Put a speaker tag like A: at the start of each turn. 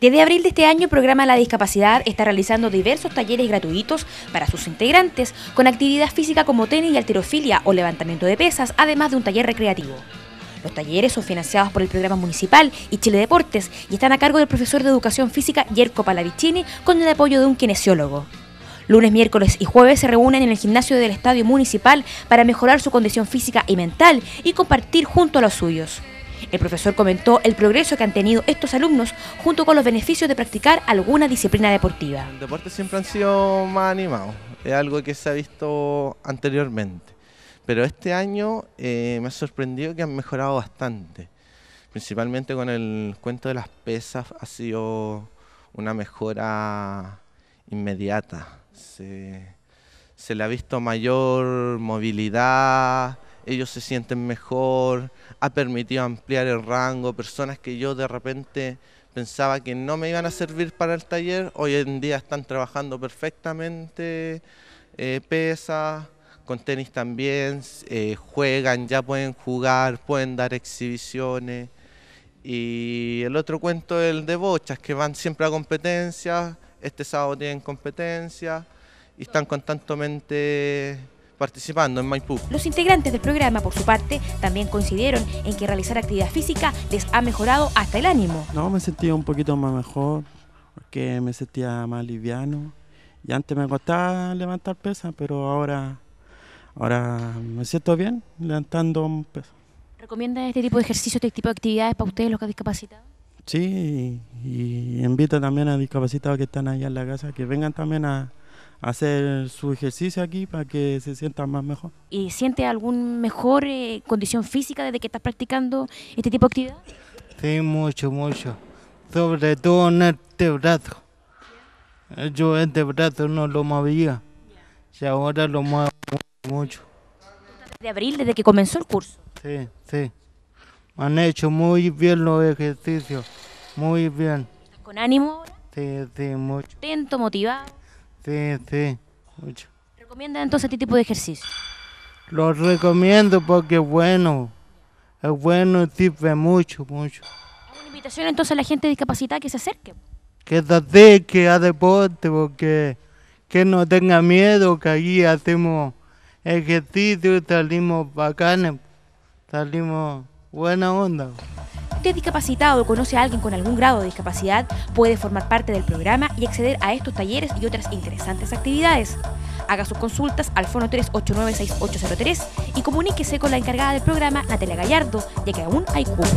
A: Desde abril de este año, el programa La Discapacidad está realizando diversos talleres gratuitos para sus integrantes, con actividad física como tenis y alterofilia o levantamiento de pesas, además de un taller recreativo. Los talleres son financiados por el programa municipal y Chile Deportes y están a cargo del profesor de educación física Yerko Palavicini con el apoyo de un kinesiólogo. Lunes, miércoles y jueves se reúnen en el gimnasio del estadio municipal para mejorar su condición física y mental y compartir junto a los suyos. El profesor comentó el progreso que han tenido estos alumnos junto con los beneficios de practicar alguna disciplina deportiva.
B: El deporte siempre han sido más animados, es algo que se ha visto anteriormente, pero este año eh, me ha sorprendido que han mejorado bastante, principalmente con el cuento de las pesas ha sido una mejora inmediata, se, se le ha visto mayor movilidad, ellos se sienten mejor, ha permitido ampliar el rango, personas que yo de repente pensaba que no me iban a servir para el taller, hoy en día están trabajando perfectamente, eh, pesas, con tenis también, eh, juegan, ya pueden jugar, pueden dar exhibiciones. Y el otro cuento es el de bochas, que van siempre a competencias, este sábado tienen competencia y están constantemente participando en Maipú.
A: Los integrantes del programa, por su parte, también coincidieron en que realizar actividad física les ha mejorado hasta el ánimo.
C: No, me sentía un poquito más mejor, porque me sentía más liviano. Y antes me costaba levantar pesas, pero ahora, ahora me siento bien levantando pesas.
A: ¿Recomienda este tipo de ejercicios, este tipo de actividades para ustedes los discapacitados?
C: Sí, y invito también a discapacitados que están allá en la casa que vengan también a, hacer su ejercicio aquí para que se sientan más mejor.
A: ¿Y siente algún mejor eh, condición física desde que estás practicando este tipo de actividad?
D: Sí, mucho, mucho. Sobre todo en este brazo. Yo este brazo no lo movía. Y ahora lo muevo mucho.
A: ¿De abril, desde que comenzó el curso?
D: Sí, sí. Han hecho muy bien los ejercicios. Muy bien.
A: ¿Estás con ánimo ahora?
D: Sí, sí, mucho.
A: ¿Contento, motivado?
D: Sí, sí, mucho.
A: ¿Recomienda entonces este tipo de ejercicio?
D: Lo recomiendo porque es bueno. Es bueno, sirve mucho, mucho.
A: Una invitación entonces a la gente discapacitada que se acerque.
D: Que se acerque a deporte porque que no tenga miedo, que allí hacemos ejercicio, salimos bacanes, salimos buena onda
A: usted es discapacitado o conoce a alguien con algún grado de discapacidad, puede formar parte del programa y acceder a estos talleres y otras interesantes actividades. Haga sus consultas al fono 389-6803 y comuníquese con la encargada del programa, Natalia Gallardo, ya que aún hay cupos.